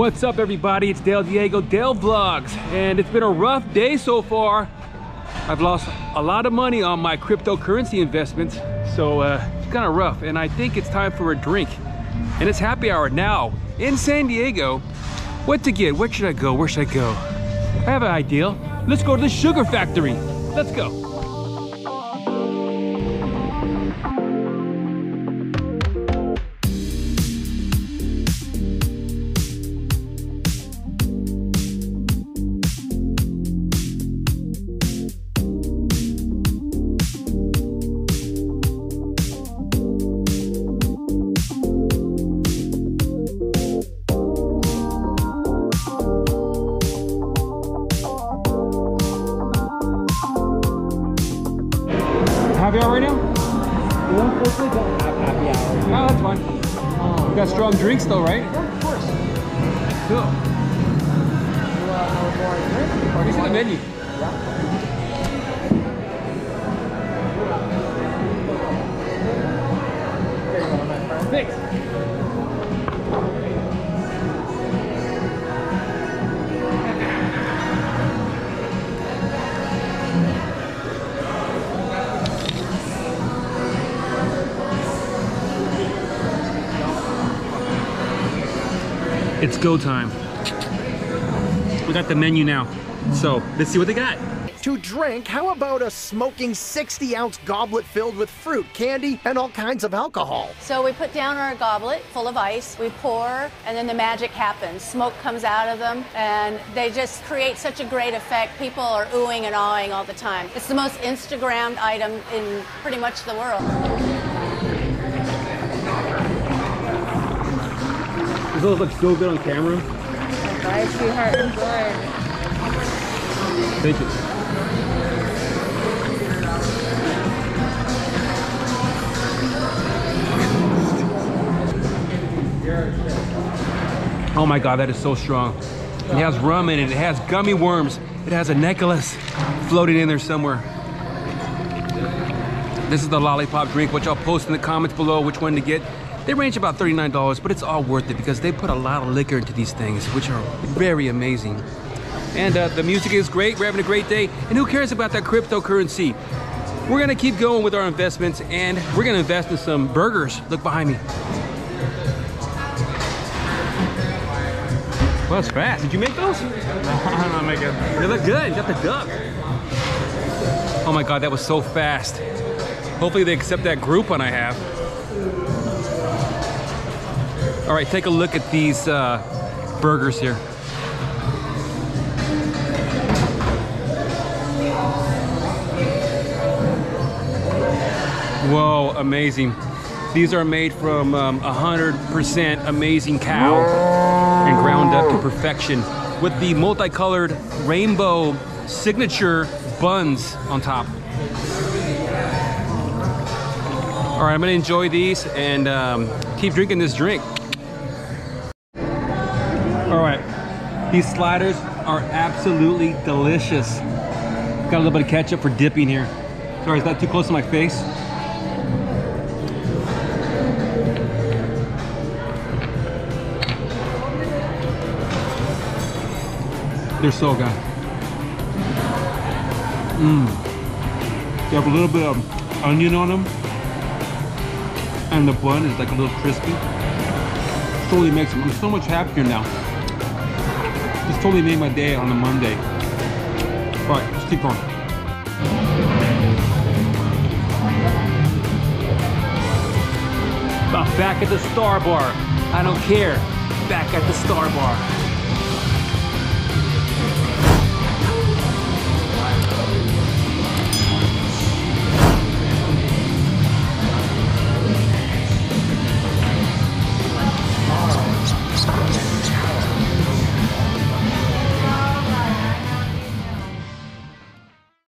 What's up everybody? It's Dale Diego, Dale Vlogs, and it's been a rough day so far. I've lost a lot of money on my cryptocurrency investments, so uh, it's kind of rough, and I think it's time for a drink. And it's happy hour now in San Diego. What to get? Where should I go? Where should I go? I have an idea. Let's go to the Sugar Factory. Let's go. Happy hour. Oh, that's fine. We got strong drinks though, right? Of course. Cool. You know more drink? Let me see the menu. Yeah. Here you go, my friend. Thanks. It's go time. We got the menu now. So let's see what they got. To drink, how about a smoking 60 ounce goblet filled with fruit, candy, and all kinds of alcohol? So we put down our goblet full of ice, we pour, and then the magic happens. Smoke comes out of them, and they just create such a great effect. People are oohing and awing all the time. It's the most Instagrammed item in pretty much the world. This all looks so good on camera. Bye, sweetheart. Enjoy. Thank you. Oh my God, that is so strong. It has rum in it. It has gummy worms. It has a necklace floating in there somewhere. This is the lollipop drink, which I'll post in the comments below which one to get. They range about $39, but it's all worth it because they put a lot of liquor into these things, which are very amazing. And uh, the music is great. We're having a great day. And who cares about that cryptocurrency? We're gonna keep going with our investments and we're gonna invest in some burgers. Look behind me. Well, that's fast. Did you make those? I'm not making They look good. You got the duck. Oh my God, that was so fast. Hopefully they accept that Groupon I have. All right, take a look at these uh, burgers here. Whoa, amazing. These are made from um, 100% amazing cow and ground up to perfection with the multicolored rainbow signature buns on top. All right, I'm gonna enjoy these and um, keep drinking this drink. All right, these sliders are absolutely delicious. Got a little bit of ketchup for dipping here. Sorry, is that too close to my face? They're so good. Mmm. They have a little bit of onion on them. And the bun is like a little crispy. Totally makes me, I'm so much happier now. This totally made my day on a Monday. All right, let's keep going. Back at the Star Bar. I don't care. Back at the Star Bar.